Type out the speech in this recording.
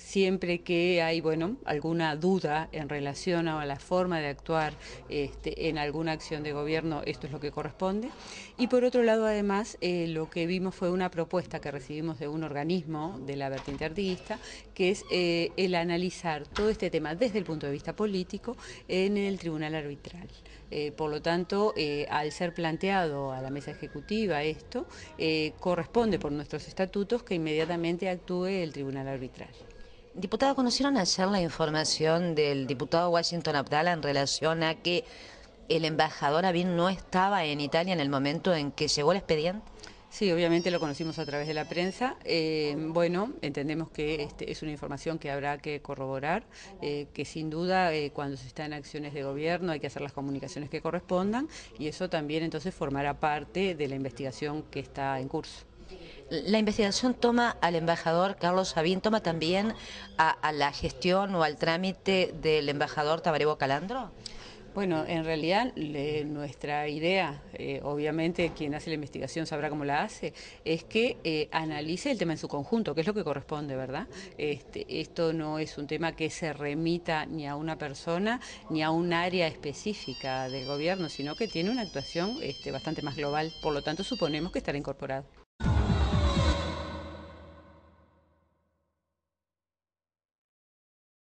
siempre que hay bueno, alguna duda en relación a la forma de actuar este, en alguna acción de gobierno, esto es lo que corresponde. Y por otro lado, además, eh, lo que vimos fue una propuesta que recibimos de un organismo de la vertiente artiguista, que es eh, el analizar todo este tema desde el punto de vista político en el tribunal arbitral. Eh, por lo tanto, al ser planteado a la mesa ejecutiva esto, corresponde por nuestros estatutos que inmediatamente actúe el tribunal arbitral. Diputada, ¿conocieron ayer la información del diputado Washington Abdala en relación a que el embajador Abin no estaba en Italia en el momento en que llegó el expediente? Sí, obviamente lo conocimos a través de la prensa. Eh, bueno, entendemos que este, es una información que habrá que corroborar, eh, que sin duda eh, cuando se está en acciones de gobierno hay que hacer las comunicaciones que correspondan y eso también entonces formará parte de la investigación que está en curso. La investigación toma al embajador Carlos Sabín, toma también a, la gestión o al trámite del embajador Tabarebo Calandro. Bueno, en realidad nuestra idea, eh, obviamente quien hace la investigación sabrá cómo la hace, es que eh, analice el tema en su conjunto, que es lo que corresponde, ¿verdad? Este, esto no es un tema que se remita ni a una persona ni a un área específica del gobierno, sino que tiene una actuación este, bastante más global, por lo tanto suponemos que estará incorporado.